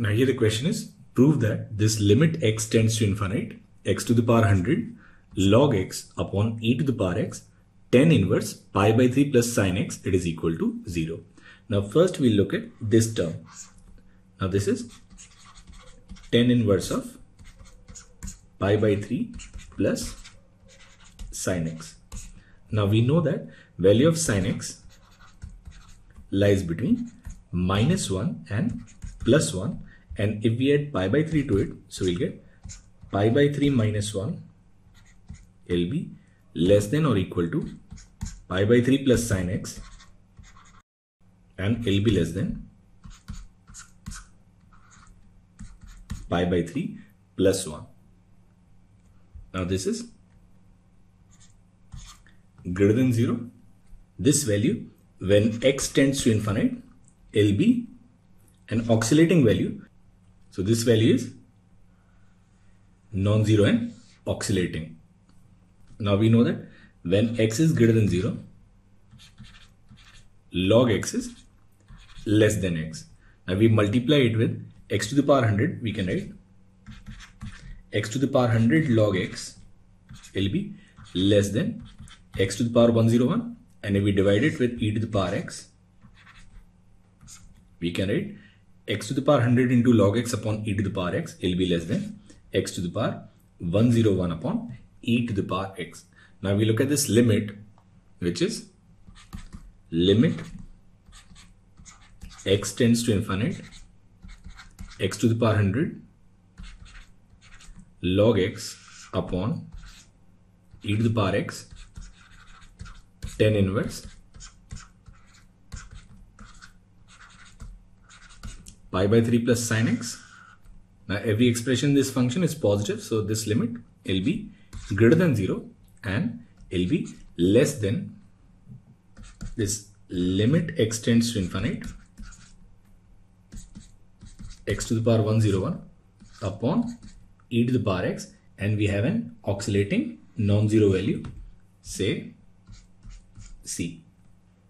Now here the question is, prove that this limit x tends to infinite, x to the power 100 log x upon e to the power x tan inverse pi by 3 plus sine x it is equal to 0. Now first we'll look at this term. Now this is tan inverse of pi by 3 plus sine x. Now we know that value of sine x lies between minus 1 and plus 1 and if we add pi by 3 to it so we'll get pi by 3 minus 1 will be less than or equal to pi by 3 plus sine x and will be less than pi by 3 plus 1. Now this is greater than 0. This value when x tends to infinite will be an oscillating value. So this value is non-zero and oscillating. Now we know that when x is greater than 0, log x is less than x. Now we multiply it with x to the power 100, we can write x to the power 100 log x will be less than x to the power 101 and if we divide it with e to the power x, we can write x to the power 100 into log x upon e to the power x will be less than x to the power 101 upon e to the power x. Now we look at this limit which is limit x tends to infinite x to the power 100 log x upon e to the power x tan inverse pi by 3 plus sine x. Now every expression in this function is positive so this limit will be greater than 0 and will be less than this limit x tends to infinite x to the power 101 upon e to the power x and we have an oscillating non-zero value say c.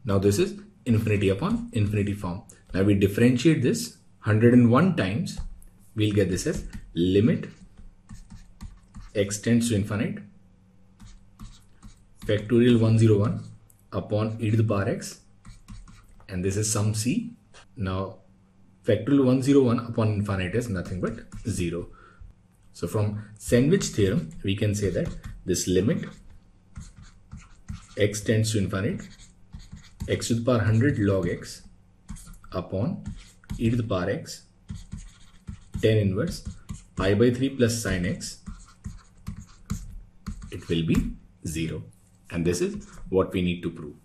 Now this is infinity upon infinity form. Now we differentiate this 101 times we'll get this as limit x tends to infinite factorial 101 upon e to the power x and this is some c. Now factorial 101 upon infinite is nothing but 0. So from sandwich theorem we can say that this limit x tends to infinite x to the power 100 log x upon e to the power x tan inverse pi by 3 plus sine x it will be 0 and this is what we need to prove.